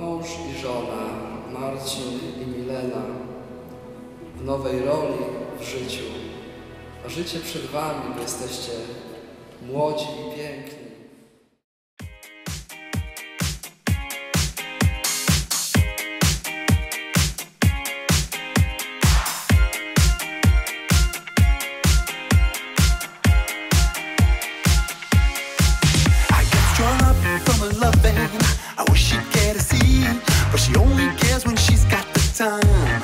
Mąż i żona, Marcin i Milena, w nowej roli w życiu. A życie przed Wami, jesteście młodzi i piękni. Time.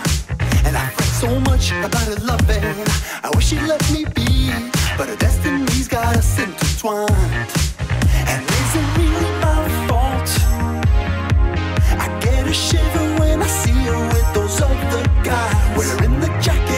And I fret so much about her loving. I wish she'd let me be, but her destiny's got us intertwined. And is it really my fault? I get a shiver when I see her with those other guys, wearing the jacket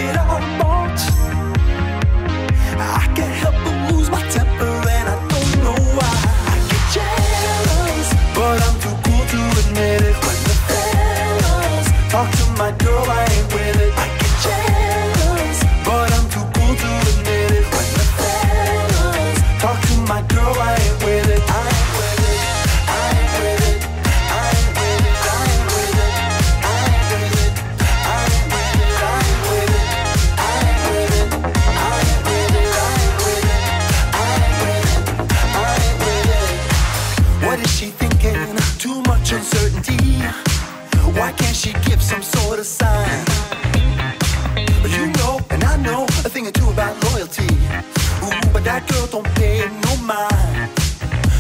What is she thinking? Too much uncertainty. Why can't she give some sort of sign? You know, and I know a thing or two about loyalty. Ooh, but that girl don't pay no mind.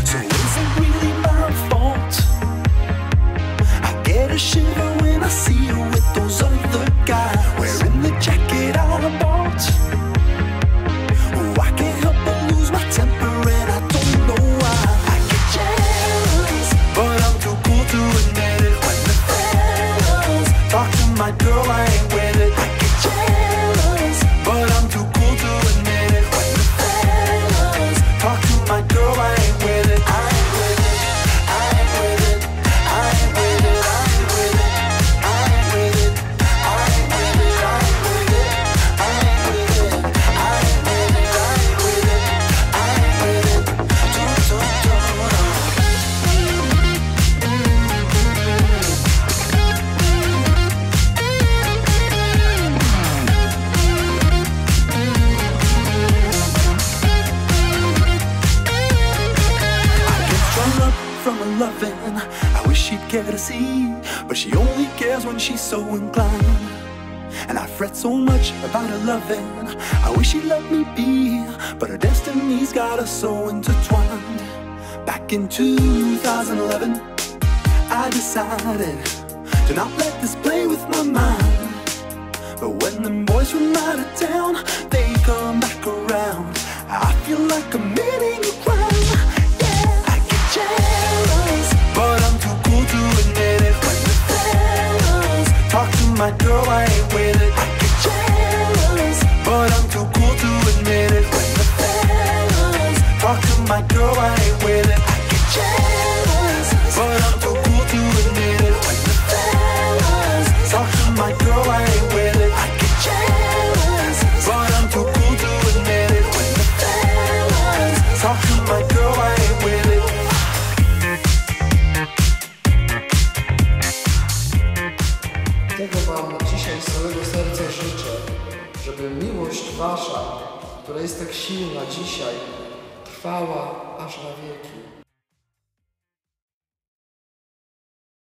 So is it really my fault? I get a shiver when I see her with those other guys wearing the jacket I bought. She'd care to see, but she only cares when she's so inclined. And I fret so much about her loving. I wish she'd let me be, but her destiny's got us so intertwined. Back in 2011, I decided to not let this play with my mind. But when them boys from out of town, they come back around. I feel like I'm Tego Wam dzisiaj z całego serca życzę, żeby miłość Wasza, która jest tak silna dzisiaj, trwała aż na wieki.